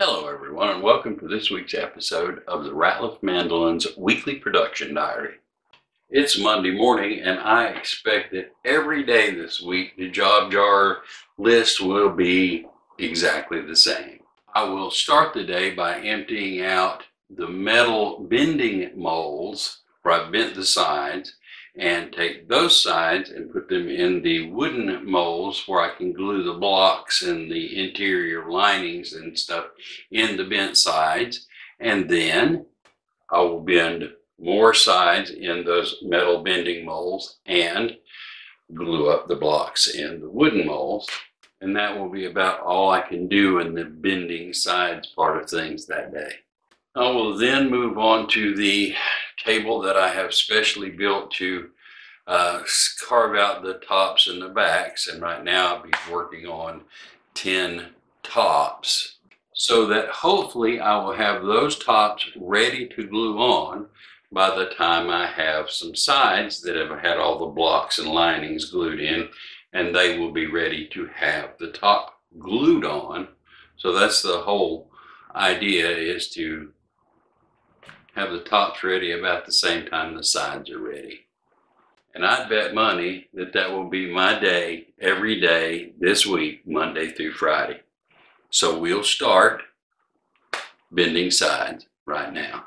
Hello, everyone, and welcome to this week's episode of the Ratliff Mandolins Weekly Production Diary. It's Monday morning, and I expect that every day this week the job jar list will be exactly the same. I will start the day by emptying out the metal bending molds where I've bent the sides and take those sides and put them in the wooden molds where I can glue the blocks and the interior linings and stuff in the bent sides. And then I will bend more sides in those metal bending molds and glue up the blocks in the wooden molds. And that will be about all I can do in the bending sides part of things that day. I will then move on to the table that I have specially built to uh, carve out the tops and the backs. And right now I'll be working on 10 tops so that hopefully I will have those tops ready to glue on by the time I have some sides that have had all the blocks and linings glued in and they will be ready to have the top glued on. So that's the whole idea is to have the tops ready about the same time the sides are ready. And I'd bet money that that will be my day every day this week, Monday through Friday. So we'll start bending sides right now.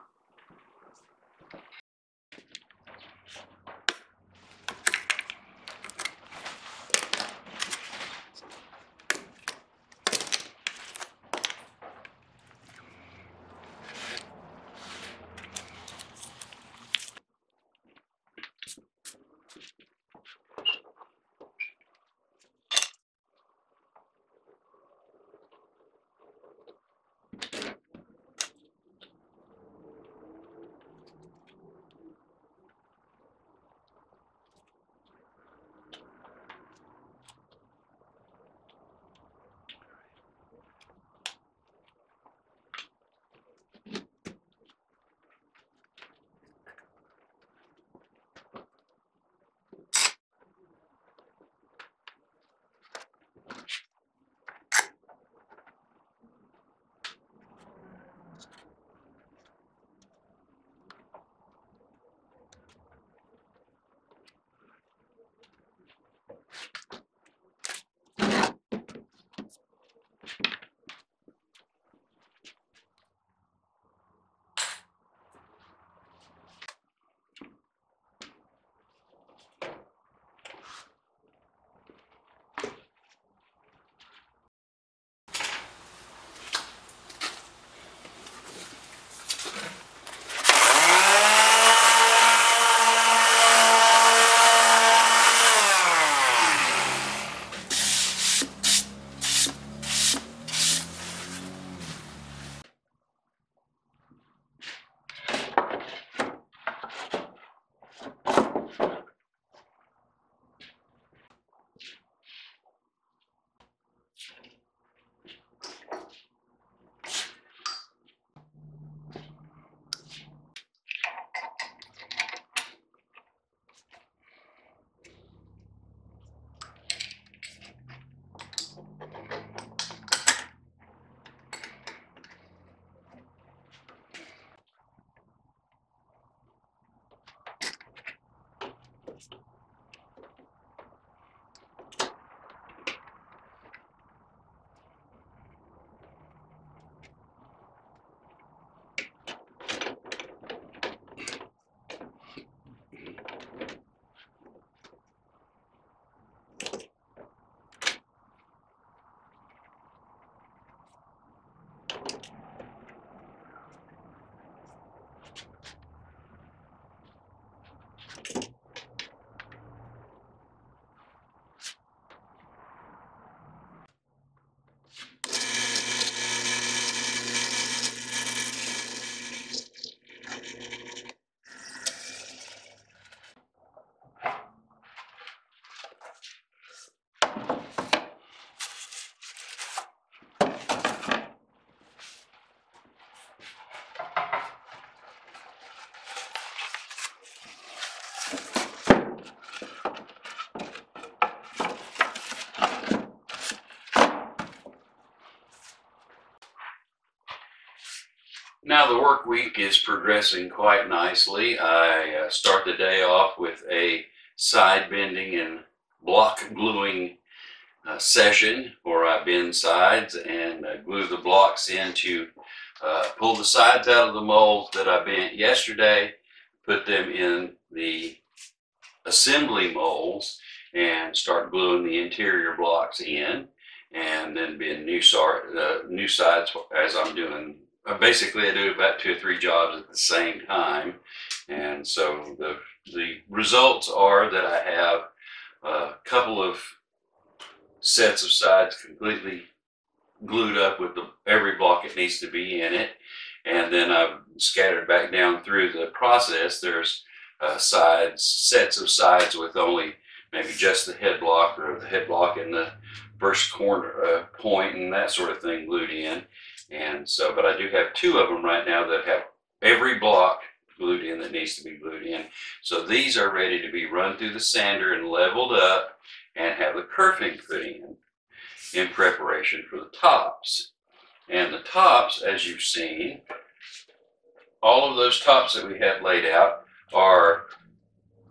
Now the work week is progressing quite nicely. I uh, start the day off with a side bending and block gluing uh, session where I bend sides and uh, glue the blocks in to uh, pull the sides out of the molds that I bent yesterday, put them in the assembly molds and start gluing the interior blocks in and then bend new, sar- uh, new sides as I'm doing. Basically, I do about two or three jobs at the same time. And so the, the results are that I have a couple of sets of sides completely glued up with the, every block it needs to be in it. And then I've scattered back down through the process. There's uh, sides, sets of sides with only maybe just the head block or the head block in the first corner uh, point and that sort of thing glued in. And so, but I do have two of them right now that have every block glued in that needs to be glued in. So these are ready to be run through the sander and leveled up and have the kerfing put in in preparation for the tops. And the tops, as you've seen, all of those tops that we have laid out are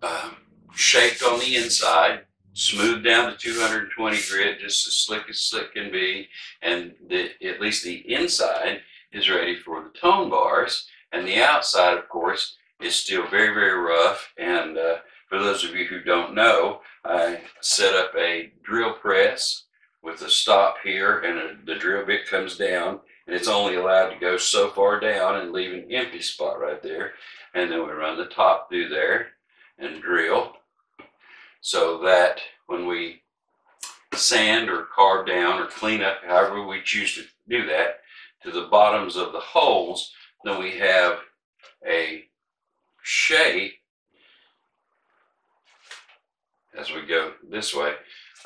um, shaped on the inside, smoothed down to 220 grit, just as slick as slick can be, and the, at least the inside is ready for the tone bars, and the outside, of course, is still very, very rough. And uh, for those of you who don't know, I set up a drill press with a stop here, and a, the drill bit comes down, and it's only allowed to go so far down and leave an empty spot right there. And then we run the top through there and drill so that when we sand or carve down or clean up, however we choose to do that, to the bottoms of the holes, then we have a shape as we go this way.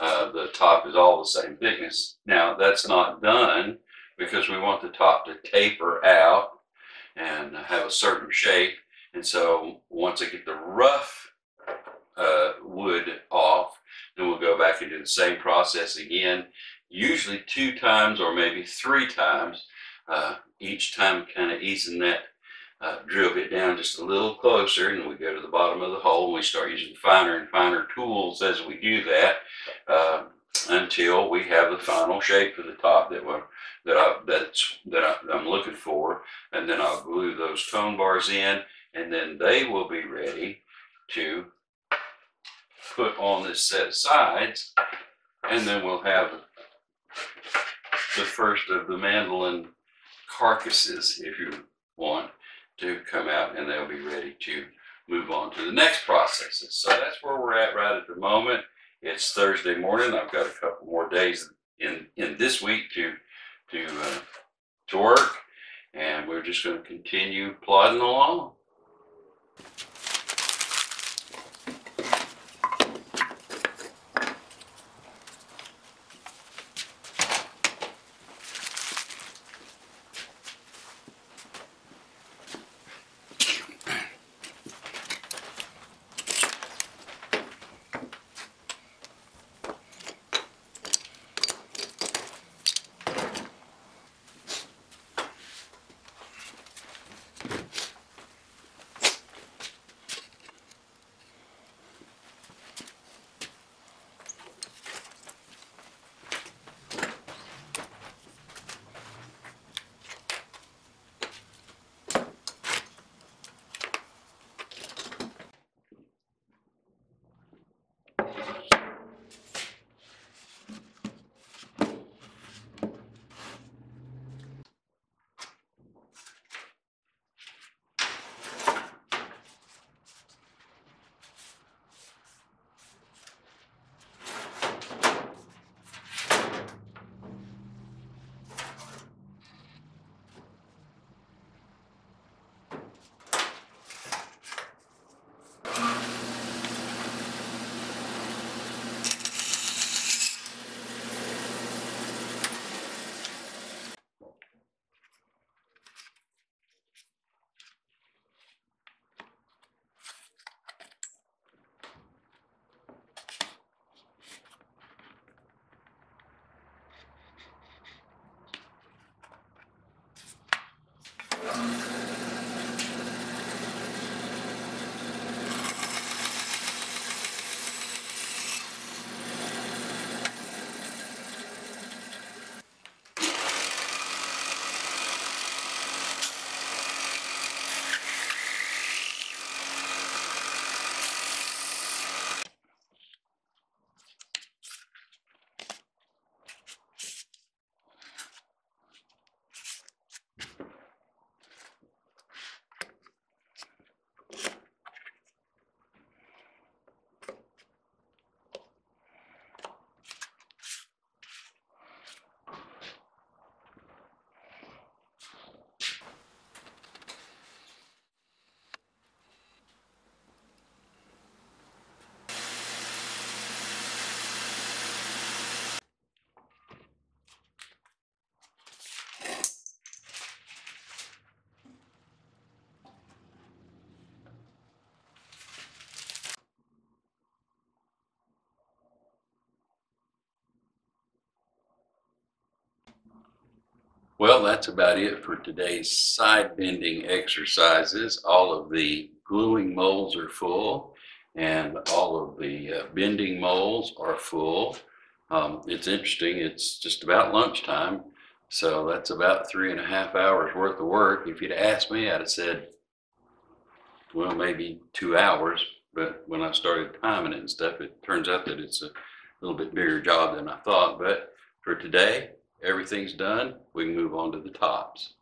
Uh, the top is all the same thickness. Now that's not done because we want the top to taper out and have a certain shape. And so once I get the rough uh, wood off, then we'll go back and do the same process again, usually two times or maybe three times, uh, each time kind of easing that uh, drill bit down just a little closer and we go to the bottom of the hole and we start using finer and finer tools as we do that uh, until we have the final shape for the top that we're that I that's that I, I'm looking for and then I'll glue those tone bars in and then they will be ready to put on this set of sides and then we'll have the first of the mandolin carcasses if you want to come out and they'll be ready to move on to the next processes. So that's where we're at right at the moment. It's Thursday morning. I've got a couple more days in, in this week to, to, uh, to work and we're just going to continue plodding along. Well, that's about it for today's side bending exercises. All of the gluing molds are full and all of the uh, bending molds are full. Um, it's interesting, it's just about lunchtime. So that's about three and a half hours worth of work. If you'd asked me, I'd have said, well, maybe two hours. But when I started timing it and stuff, it turns out that it's a little bit bigger job than I thought. But for today, everything's done. We can move on to the tops.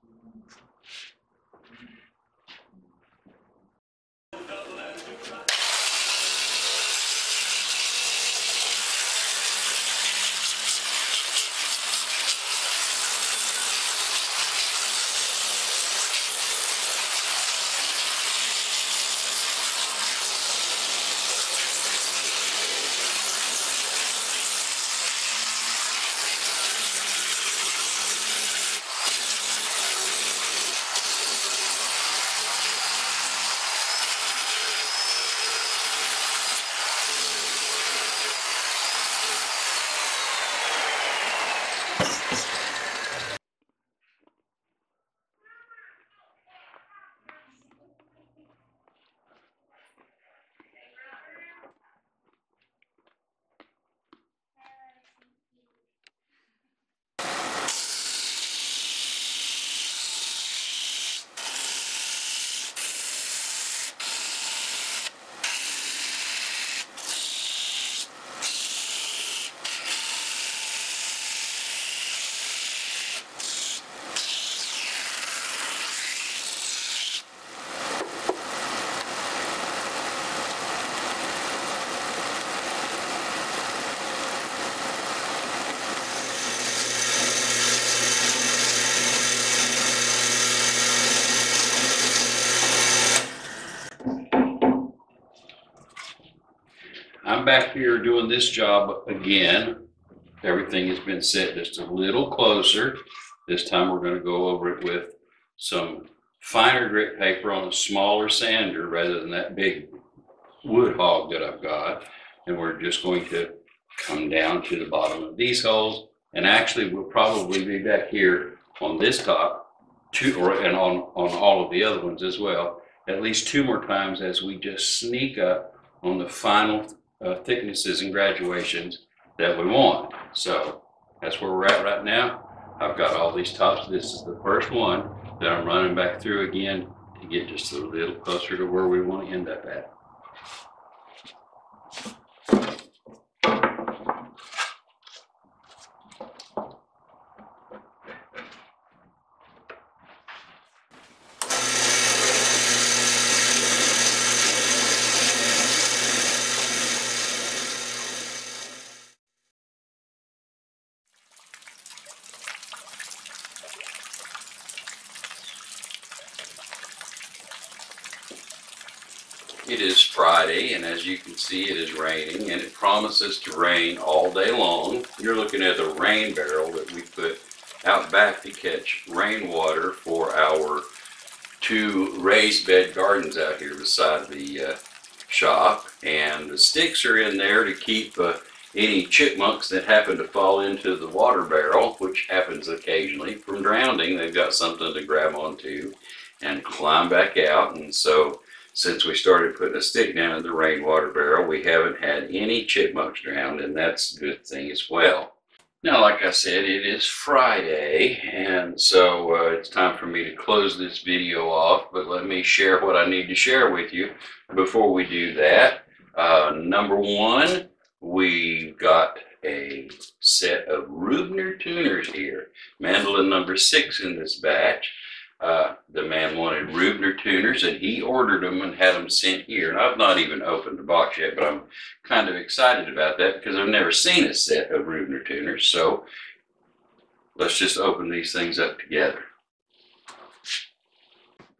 I'm back here doing this job again. Everything has been set just a little closer. This time we're going to go over it with some finer grit paper on a smaller sander rather than that big wood hog that I've got. And we're just going to come down to the bottom of these holes. And actually, we'll probably be back here on this top two, or, and on, on all of the other ones as well, at least two more times as we just sneak up on the final uh, thicknesses and graduations that we want. So that's where we're at right now. I've got all these tops. This is the first one that I'm running back through again to get just a little closer to where we want to end up at. It is Friday, and as you can see, it is raining, and it promises to rain all day long. You're looking at the rain barrel that we put out back to catch rainwater for our two raised bed gardens out here beside the uh, shop. And the sticks are in there to keep uh, any chipmunks that happen to fall into the water barrel, which happens occasionally, from drowning. They've got something to grab onto and climb back out. And so since we started putting a stick down in the rainwater barrel, we haven't had any chipmunks drowned, and that's a good thing as well. Now, like I said, it is Friday, and so uh, it's time for me to close this video off, but let me share what I need to share with you before we do that. Uh, number one, we've got a set of Rubner tuners here, mandolin number six in this batch. Uh, the man wanted Rubner tuners and he ordered them and had them sent here. And I've not even opened the box yet, but I'm kind of excited about that because I've never seen a set of Rubner tuners. So let's just open these things up together.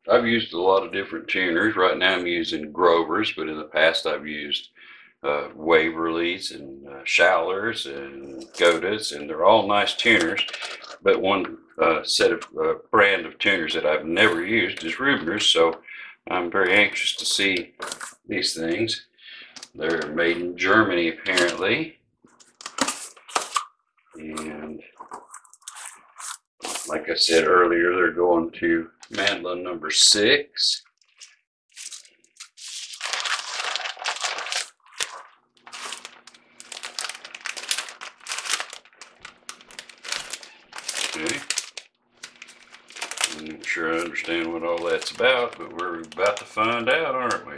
I've used a lot of different tuners. Right now I'm using Grovers, but in the past I've used uh, Waverly's and uh, and Gotohs, and they're all nice tuners. But one uh, set of uh, brand of tuners that I've never used is Rubner's, so I'm very anxious to see these things. They're made in Germany apparently, and Like I said earlier, they're going to mandolin number six. Okay. Sure I understand what all that's about, but we're about to find out, aren't we?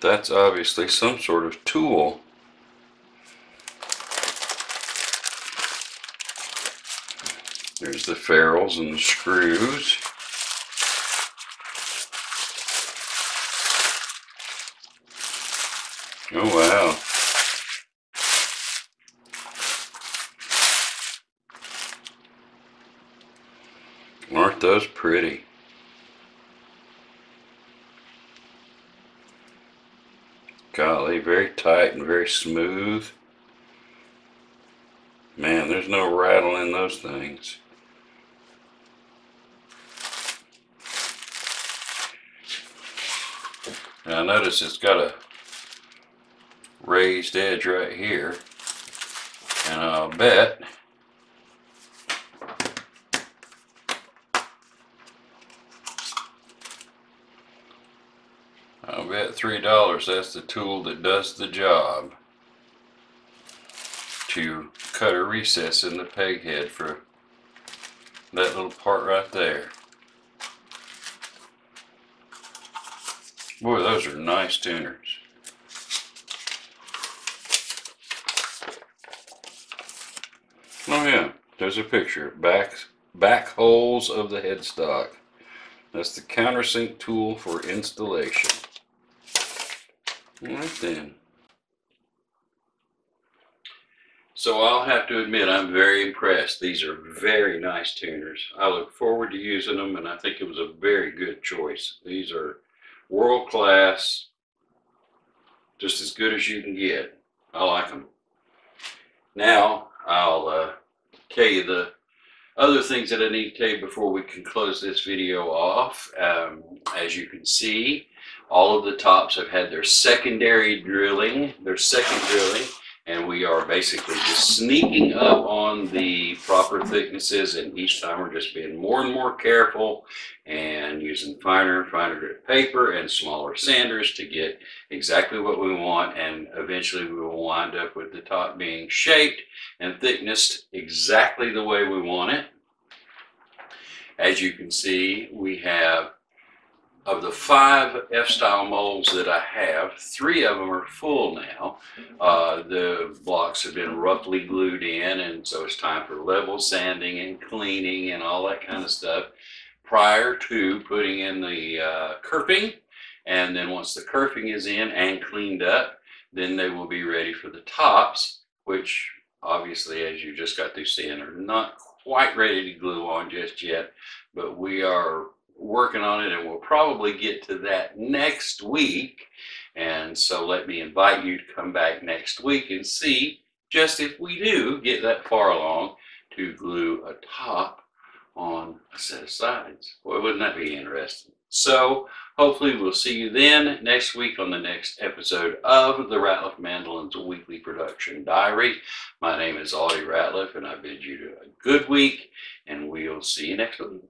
That's obviously some sort of tool. There's the ferrules and the screws. Oh wow. Aren't those pretty? Golly, very tight and very smooth. Man, there's no rattle in those things. Now notice it's got a raised edge right here. And I'll bet I'll bet three dollars that's the tool that does the job to cut a recess in the peg head for that little part right there. Boy, those are nice tuners. Oh yeah, there's a picture. Back back holes of the headstock. That's the countersink tool for installation. Right then. So I'll have to admit I'm very impressed. These are very nice tuners. I look forward to using them and I think it was a very good choice. These are world class, just as good as you can get. I like them. Now I'll uh, tell you the other things that I need to tell you before we can close this video off. Um, as you can see, all of the tops have had their secondary drilling, their second drilling, and we are basically just sneaking up on the proper thicknesses and each time we're just being more and more careful and using finer and finer grit paper and smaller sanders to get exactly what we want and eventually we will wind up with the top being shaped and thicknessed exactly the way we want it. As you can see we have of the five F-style molds that I have, three of them are full now. Uh, the blocks have been roughly glued in, and so it's time for level sanding and cleaning and all that kind of stuff prior to putting in the uh, kerfing. And then once the kerfing is in and cleaned up, then they will be ready for the tops, which obviously, as you just got through seeing, are not quite ready to glue on just yet, but we are working on it and we'll probably get to that next week. And so let me invite you to come back next week and see just if we do get that far along to glue a top on a set of sides. Boy, wouldn't that be interesting? So hopefully we'll see you then next week on the next episode of the Ratliff Mandolins Weekly Production Diary. My name is Audey Ratliff and I bid you a good week and we'll see you next week.